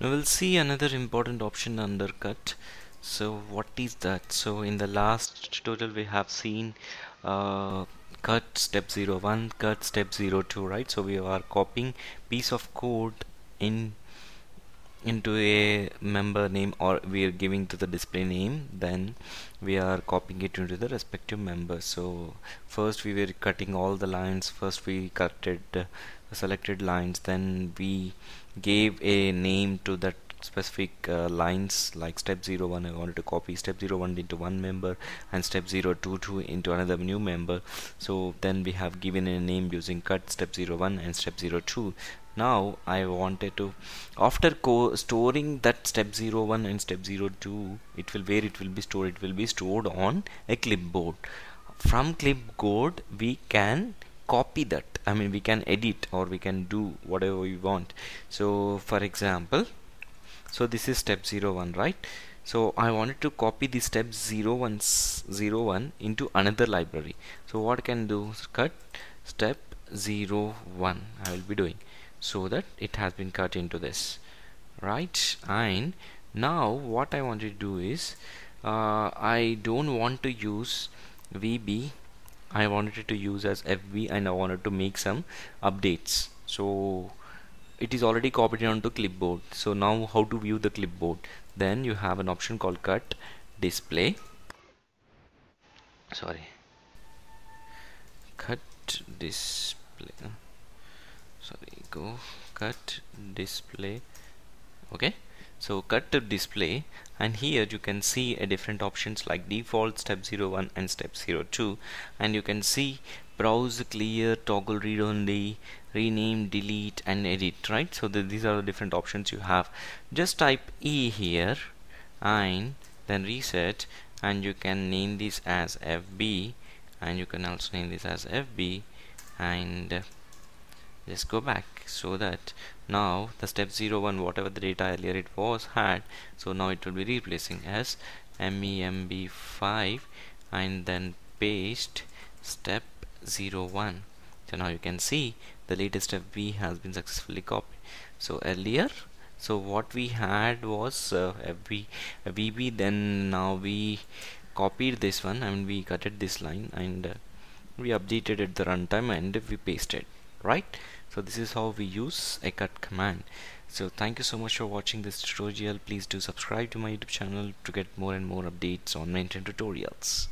now we'll see another important option under cut. So what is that? So in the last tutorial we have seen uh, cut step 01 cut step 02 right? So we are copying piece of code in into a member name or we are giving to the display name then we are copying it into the respective member. So first we were cutting all the lines. First we cutted uh, selected lines then we gave a name to that specific uh, lines like step 01 I wanted to copy. Step 01 into one member and step 022 into another new member. So then we have given a name using cut step 01 and step 02 now I wanted to after storing that step 01 and step 02 it will where it will be stored? It will be stored on a clipboard. From clipboard we can copy that I mean we can edit or we can do whatever we want. So for example so this is step 01 right? So I wanted to copy the step 01, 01 into another library. So what can do? Cut step 01 I will be doing so that it has been cut into this right? And now what I want to do is uh, I don't want to use VB I wanted it to use as FB and I wanted to make some updates. So it is already copied onto clipboard. So now how to view the clipboard? Then you have an option called cut display. Sorry. Cut display. Sorry go. Cut display. Okay so cut to display and here you can see a different options like default step 01 and step 02 and you can see browse clear toggle read only rename delete and edit right? So the, these are the different options you have. Just type E here and then reset and you can name this as FB and you can also name this as FB and just go back so that now the step 01 whatever the data earlier it was had so now it will be replacing as memb5 and then paste step 01 so now you can see the latest FB has been successfully copied. So earlier so what we had was uh, FB, VB then now we copied this one and we cutted this line and uh, we updated at the runtime and we pasted right? So this is how we use a cut command. So thank you so much for watching this tutorial. Please do subscribe to my youtube channel to get more and more updates on mainframe tutorials